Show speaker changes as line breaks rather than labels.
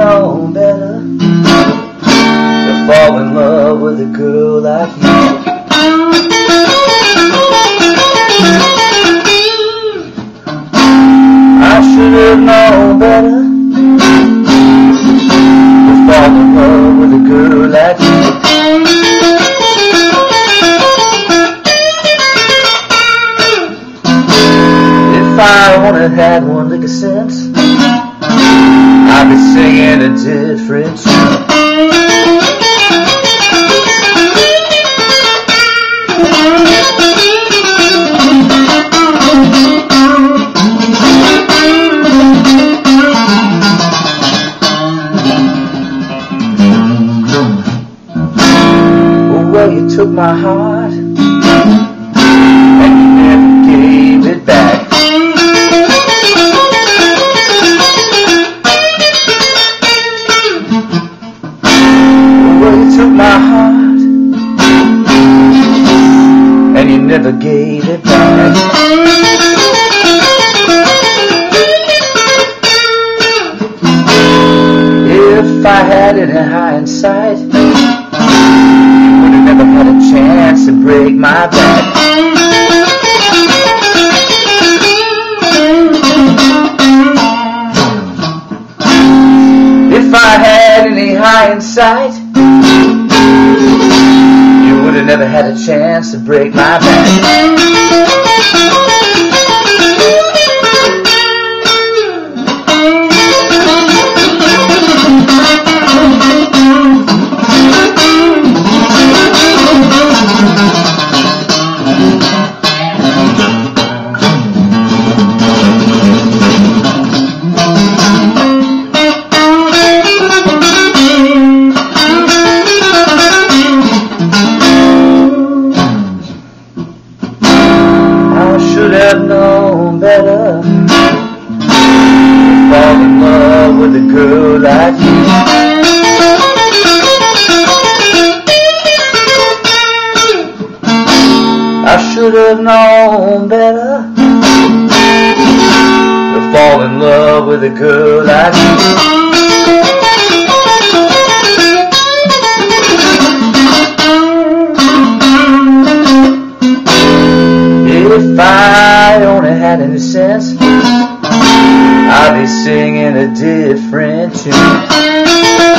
known better to fall in love with a girl like you. I should have known better to fall in love with a girl like you. If I only had one lick of sense, I'd be singing a different tune. Well, you took my heart took my heart and you never gave it back. If I had it in hindsight, you would have never had a chance to break my back. If I had any hindsight, never had a chance to break my back. Have known better. Fall in love with a girl like you. I should have known better. To fall in love with a girl like you. Sense, I'd be singing a different tune.